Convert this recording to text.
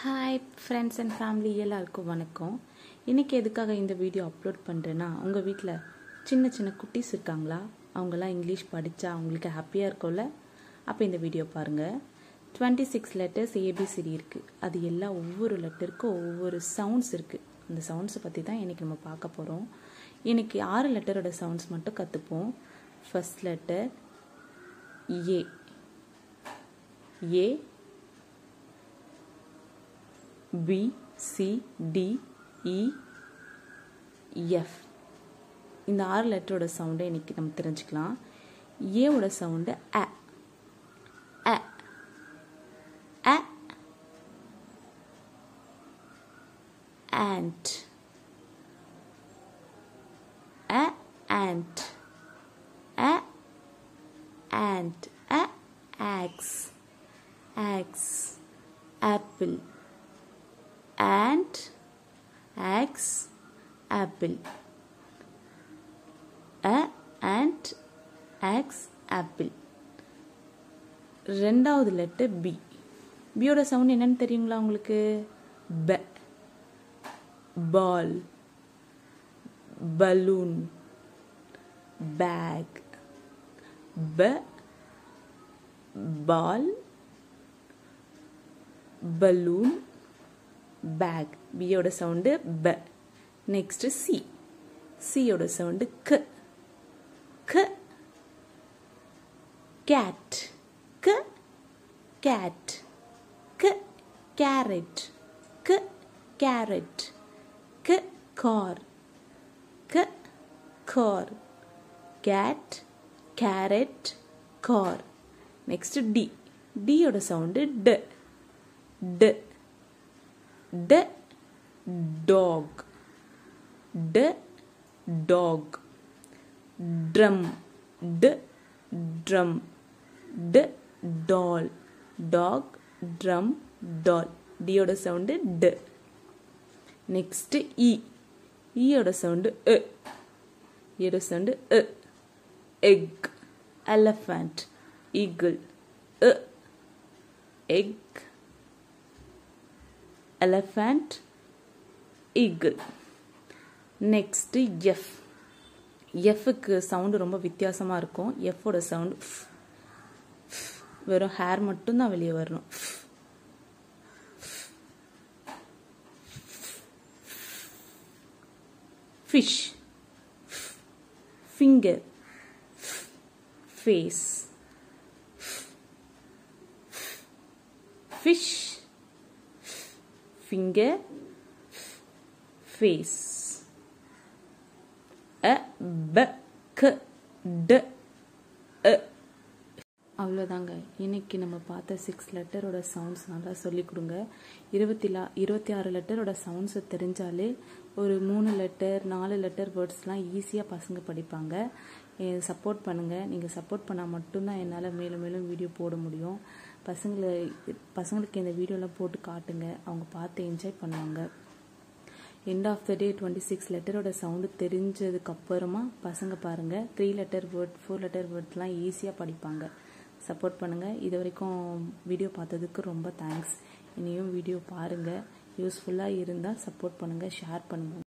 Hi friends and family எல்லாருக்கும் வணக்கம். இன்றைக்கி எதுக்காக இந்த வீடியோ அப்லோட் பண்ணுறேன்னா உங்கள் வீட்டில் சின்ன சின்ன குட்டீஸ் இருக்காங்களா? அவங்கெல்லாம் இங்கிலீஷ் படித்தா அவங்களுக்கு ஹாப்பியாக இருக்கும்ல அப்போ இந்த வீடியோ பாருங்கள் டுவெண்ட்டி சிக்ஸ் லெட்டர்ஸ் ஏபிசிடி இருக்குது அது எல்லா ஒவ்வொரு லெட்டருக்கும் ஒவ்வொரு சவுண்ட்ஸ் இருக்குது அந்த சவுண்ட்ஸை பற்றி தான் இன்றைக்கி நம்ம பார்க்க போகிறோம் இன்றைக்கி ஆறு லெட்டரோட சவுண்ட்ஸ் மட்டும் கற்றுப்போம் first letter A A B C D E F இந்த ஆறு லெட்டரோட சவுண்டை இன்னைக்கு நம்ம தெரிஞ்சுக்கலாம். ஏவோட சவுண்டு அ அ. அ. ஆண்ட் அ ஆண்ட் அ. And a. Axe axe apple ant axe apple. A ant axe apple. ரெண்டாவது லெட்டர் பி பியோட சவுண்ட் என்னன்னு தெரியுங்களா உங்களுக்கு? ப பால் பலூன் பேக் ப பால் பலூன் பேக் பியோட சவுண்டு ப நெக்ஸ்ட் சி சியோட சவுண்டு க. க. கேட் க. கேட் க. கேரட் க. கேரட் க. கார் க. Car cat carrot car next D டியோட sound ட. ட. ட. டாக் ட டாக். ட்ரம் ட ட்ரம். ட டால். Dog drum doll. டியோட சவுண்டு ட. Next E. ஈயோட சவுண்டு எ. ஈயோட சவுண்டு எ. எக். எலஃபண்ட். ஈகிள். எ. Egg. Elephant. Eagle. Next F எஃப்க்கு sound ரொம்ப வித்தியாசமாக இருக்கும். எஃப்போட சவுண்டு வெறும் ஹேர் மட்டும்தான் வெளியே வரணும். Fish finger face fish finger face a b அவ்வளோதாங்க. இன்னைக்கு நம்ம பார்த்த சிக்ஸ் லெட்டரோட சவுண்ட்ஸ் நல்லா சொல்லி கொடுங்க. இருபத்தி லா இருபத்தி ஆறு லெட்டரோட சவுண்ட்ஸை தெரிஞ்சாலே ஒரு மூணு லெட்டர் நாலு லெட்டர் வேர்ட்ஸ்லாம் ஈஸியாக பசங்க படிப்பாங்க. சப்போர்ட் பண்ணுங்கள் நீங்கள் சப்போர்ட் பண்ணால் மட்டும்தான் என்னால் மேலும் மேலும் வீடியோ போட முடியும். பசங்களை பசங்களுக்கு இந்த வீடியோலாம் போட்டு காட்டுங்க. அவங்க பார்த்து என்ஜாய் பண்ணுவாங்க. End of the day twenty six லெட்டரோட sound தெரிஞ்சதுக்கப்புறமா பசங்க பாருங்கள் three letter word four letter வேர்ட்ஸ்லாம் ஈஸியாக படிப்பாங்க. சப்போர்ட் பண்ணுங்கள் இது வரைக்கும் வீடியோ பார்த்ததுக்கு ரொம்ப தேங்க்ஸ் இனியும் வீடியோ பாருங்கள் யூஸ்ஃபுல்லாக இருந்தால் சப்போர்ட் பண்ணுங்கள் ஷேர் பண்ணுங்கள்